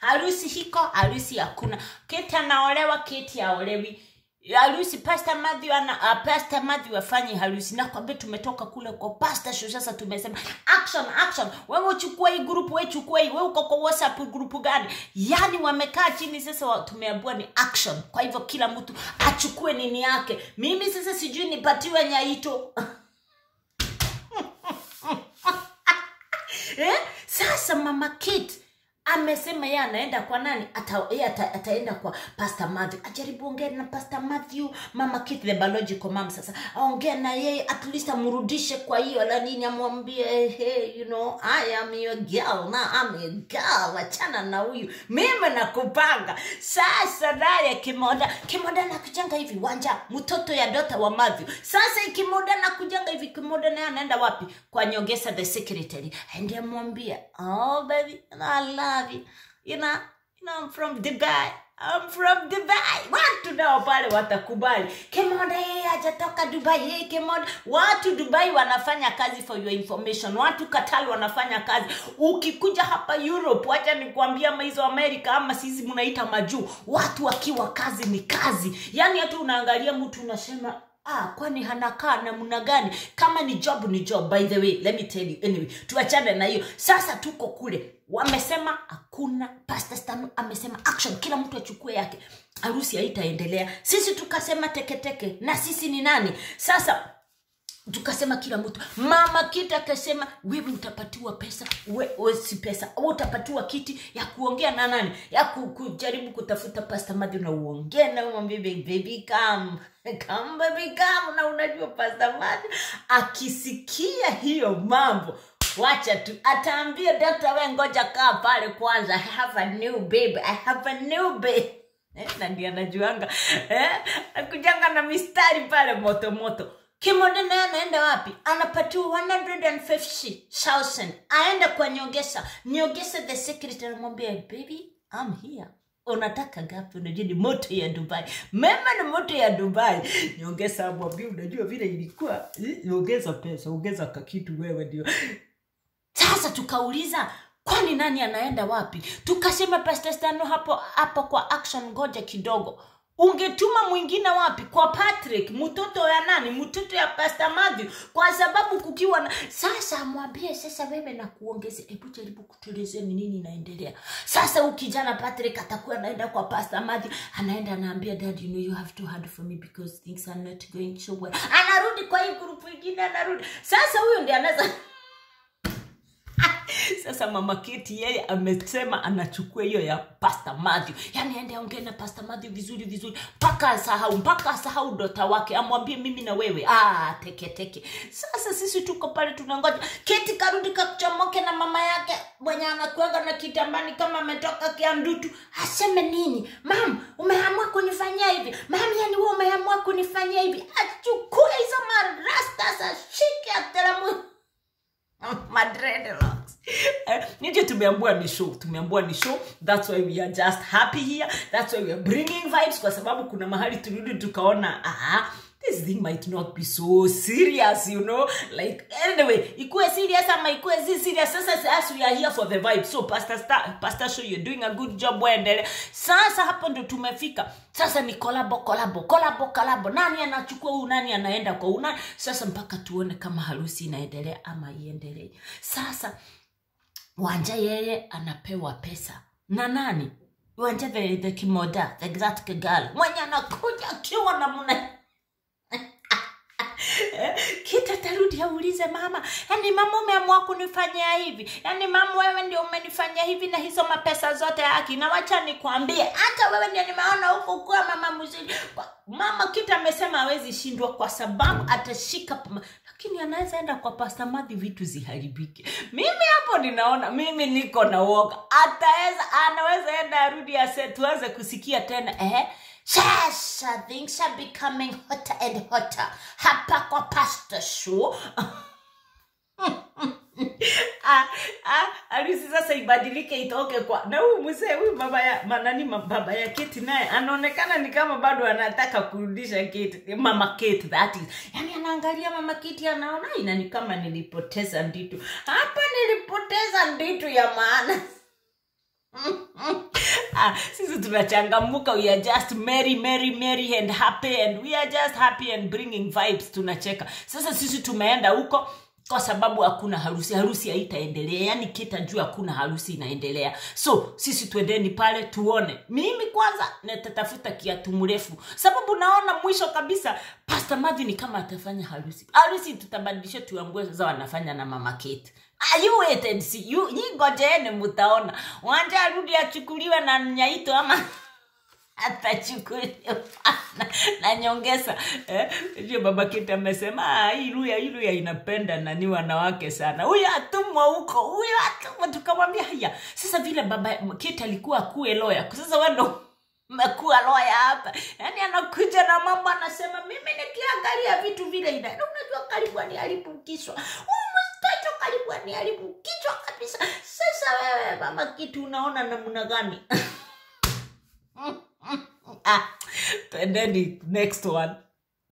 harusi hiko harusi hakuna. Keti anaolewa keti aolewi harusi pastor Matthew ana uh, pastor Matthew afanye harusi. Na kwambia tumetoka kule kwa pastor show. Sasa tumesema action action. Wewe uchukue hii group wewe chukue hii. Wewe uko kwa WhatsApp group gani? Yani wamekaa chini sasa wa- tumeambiwa ni action. Kwa hivyo kila mtu achukue nini yake. Mimi sasa sijui nipatiwe nyaito. Eh? sasa mama kit amesema yeye anaenda kwa nani? Ata, ye ata, ataenda kwa pastor matthew. Ajaribu ongea na pastor matthew. Mama kit the biological mom sasa aongea na yeye at least amrudishe kwa hiyo la nini amwambie hey, you know i am your girl na I'm your girl achana na huyu. Mimi nakupanga. Sasa naye kimoda kimoda nakujanga hivi wanja mtoto ya dota wa matthew. Sasa ikimoda nakujanga hivi kimoda naye anaenda wapi? Kwa nyongesa the secretary. Aende amwambia oh baby i love ina I'm from dubai I'm from Dubai. Watu nao pale watakubali. Kemoda yeye hajatoka Dubai. Yeye Kemoda. Watu Dubai wanafanya kazi for your information. Watu Katali wanafanya kazi. Ukikuja hapa Europe, wacha nikwambia ama hizo Amerika ama sisi mnaita majuu. Watu wakiwa kazi ni kazi. Yaani hata unaangalia mtu unasema ah kwani hanakaa namna gani? Kama ni job ni job. By the way let me tell you anyway tuachane na hiyo. Sasa tuko kule. Wamesema hakuna pastor Stanu amesema action. Kila mtu achukue yake. Harusi haitaendelea. Sisi tukasema teketeke. Teke. na sisi ni nani? Sasa tukasema kila mtu mama kita akasema wewe utapatiwa pesa we, si pesa utapatiwa kiti ya kuongea na nani? Ya kujaribu kutafuta pasta madhi na uongee na umwambie baby come come baby come. Na unajua pasta madhi akisikia hiyo mambo wacha tu ataambia data we ngoja kaa pale kwanza i have a new baby i have a new baby. Eh, na ndio anajuanga eh, akujanga na mistari pale moto moto kimode naye anaenda wapi? Anapatiwa 150,000 aenda kwa nyongesa. Nyongesa the secretary anamwambia baby I'm here. Unataka gapi unajua ni moto ya dubai. Mema ni moto ya dubai. Nyongesa amwambia unajua vile ilikuwa? Eh, ongeza pesa ongeza kakitu wewe ndio. Sasa tukauliza kwani nani anaenda wapi? Tukasema pastor stano hapo hapo kwa action ngoja kidogo ungetuma mwingine wapi? Kwa patrick mtoto ya nani? Mtoto ya pastor Matthew? Kwa sababu kukiwa na sasa amwambie sasa wewe na kuongeze hebu jaribu kutuelezea ni nini inaendelea. Sasa ukijana patrick atakuwa anaenda kwa pastor Matthew anaenda anaambia dad you know you have to hard for me because things are not going so well. Anarudi kwa hii grupu ingine anarudi. Sasa huyo ndiye anaweza sasa mama kiti yeye amesema anachukua hiyo ya pasta Matthew. Yani ende aongee na pasta Matthew vizuri vizuri. Mpaka asahau mpaka asahau dota wake. Amwambie mimi na wewe. Ah teke teke. Sasa sisi tuko pale tunangoja. Kiti karudi kachomoke na mama yake mwenye anakuanga na kitambani kama ametoka kiamdutu aseme nini? Mam umeamua kunifanyia hivi. Mam yani wewe umeamua kunifanyia hivi. Achukue hizo marasta ashike atelamu madreadlocks eh, ndio tumeambua ni show tumeambua ni show. That's why we are just happy here. That's why we are bringing vibes kwa sababu kuna mahali turudi tukaona this thing might not be so serious you know? Like anyway ikuwe serious ama ikuwe si serious sasa as we are here for the vibe. So pastor Star, pastor show you're doing a good job waendele sasa hapo ndo tumefika. Sasa ni kolabo kolabo kolabo kolabo nani anachukua huu nani anaenda kwa una sasa mpaka tuone kama harusi inaendelea ama iendelee sasa wanja yeye anapewa pesa. Na nani? Wanja the, the kimoda the exact girl. Mwenye anakuja akiwa na mna kita tarudi aulize mama yani mama umeamua kunifanyia hivi. Yani mama wewe ndio umenifanyia hivi na hizo mapesa zote haki. Na wacha nikwambie hata wewe ndio nimeona huko kuwa mama mzuri. Mama kita amesema hawezi shindwa kwa sababu atashika. Lakini anaweza enda kwa pasta madhi vitu ziharibike. Mimi hapo ninaona mimi niko na woga ataweza anaweza enda arudi ase tuweze kusikia tena eh sasa things are becoming hotter and hotter. Hapa kwa pastor show harusi sasa ibadilike itoke kwa na huyu mzee huyu baba ya manani baba ya keti naye anaonekana ni kama bado anataka kurudisha keti mama keti that is. Yani anaangalia mama keti anaona ina ni kama nilipoteza nditu hapa nilipoteza nditu ya maana. Ah, sisi tunachangamuka we are just merry merry merry and happy and we are just happy and bringing vibes tunacheka. Sasa sisi tumeenda huko kwa sababu hakuna harusi. Harusi haitaendelea. Yani kita juu hakuna harusi inaendelea. So sisi twendeni pale tuone. Mimi kwanza natatafuta kiatu mrefu. Sababu naona mwisho kabisa pasta madhi ni kama atafanya harusi. Harusi tutabadilisha tuambue sasa wanafanya na mama kate. Ah, you mutaona wanja arudi achukuliwe na nyaito ama atachukuliwa na, na nyongeza eh, ndio baba kiti amesema "Ah, hii luya hii luya inapenda nani wanawake sana. Huyo atumwa huko huyo atumwa tukamwambia haya sasa vile baba kiti alikuwa akuwe loya sasa wando mekuwa loya hapa. Yaani anakuja na mambo anasema mimi nikiangalia vitu vile ina unajua karibu Huyu mtoto karibu aniharibu kichwa kabisa. Sasa wewe mama kitu unaona namna gani ah, twendeni next one